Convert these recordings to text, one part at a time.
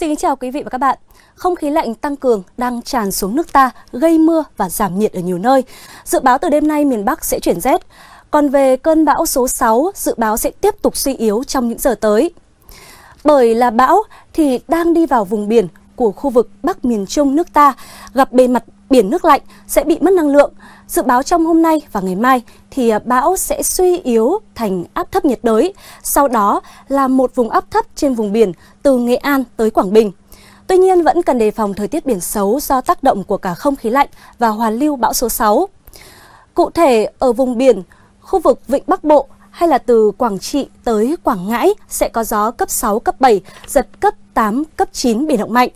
Xin chào quý vị và các bạn. Không khí lạnh tăng cường đang tràn xuống nước ta, gây mưa và giảm nhiệt ở nhiều nơi. Dự báo từ đêm nay miền Bắc sẽ chuyển rét. Còn về cơn bão số 6, dự báo sẽ tiếp tục suy yếu trong những giờ tới. Bởi là bão thì đang đi vào vùng biển của khu vực Bắc miền Trung nước ta, gặp bề mặt biển nước lạnh sẽ bị mất năng lượng. Dự báo trong hôm nay và ngày mai thì à, bão sẽ suy yếu thành áp thấp nhiệt đới, sau đó là một vùng áp thấp trên vùng biển từ Nghệ An tới Quảng Bình. Tuy nhiên vẫn cần đề phòng thời tiết biển xấu do tác động của cả không khí lạnh và hoàn lưu bão số 6. Cụ thể ở vùng biển, khu vực Vịnh Bắc Bộ hay là từ Quảng Trị tới Quảng Ngãi sẽ có gió cấp 6, cấp 7, giật cấp 8, cấp 9 biển động mạnh.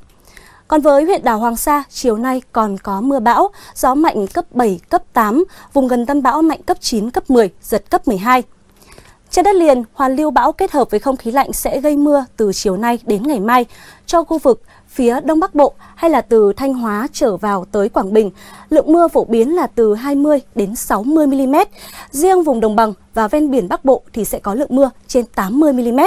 Còn với huyện đảo Hoàng Sa, chiều nay còn có mưa bão, gió mạnh cấp 7, cấp 8, vùng gần tâm bão mạnh cấp 9, cấp 10, giật cấp 12. Trên đất liền, hoàn lưu bão kết hợp với không khí lạnh sẽ gây mưa từ chiều nay đến ngày mai cho khu vực phía Đông Bắc Bộ hay là từ Thanh Hóa trở vào tới Quảng Bình. Lượng mưa phổ biến là từ 20 đến 60 mm. Riêng vùng đồng bằng và ven biển Bắc Bộ thì sẽ có lượng mưa trên 80 mm.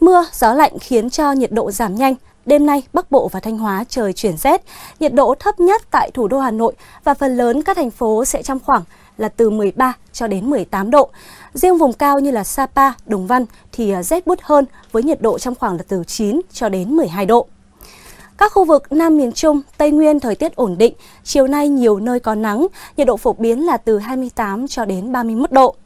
Mưa, gió lạnh khiến cho nhiệt độ giảm nhanh, Đêm nay, Bắc Bộ và Thanh Hóa trời chuyển rét, nhiệt độ thấp nhất tại thủ đô Hà Nội và phần lớn các thành phố sẽ trong khoảng là từ 13 cho đến 18 độ. Riêng vùng cao như là Sapa, Đồng Văn thì à, rét bút hơn với nhiệt độ trong khoảng là từ 9 cho đến 12 độ. Các khu vực Nam miền Trung, Tây Nguyên thời tiết ổn định, chiều nay nhiều nơi có nắng, nhiệt độ phổ biến là từ 28 cho đến 31 độ.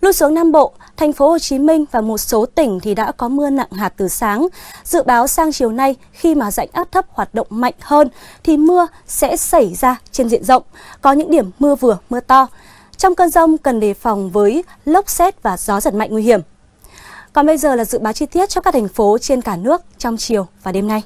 Lui xuống Nam Bộ, thành phố Hồ Chí Minh và một số tỉnh thì đã có mưa nặng hạt từ sáng. Dự báo sang chiều nay khi mà rãnh áp thấp hoạt động mạnh hơn thì mưa sẽ xảy ra trên diện rộng, có những điểm mưa vừa, mưa to. Trong cơn rông cần đề phòng với lốc xét và gió giật mạnh nguy hiểm. Còn bây giờ là dự báo chi tiết cho các thành phố trên cả nước trong chiều và đêm nay.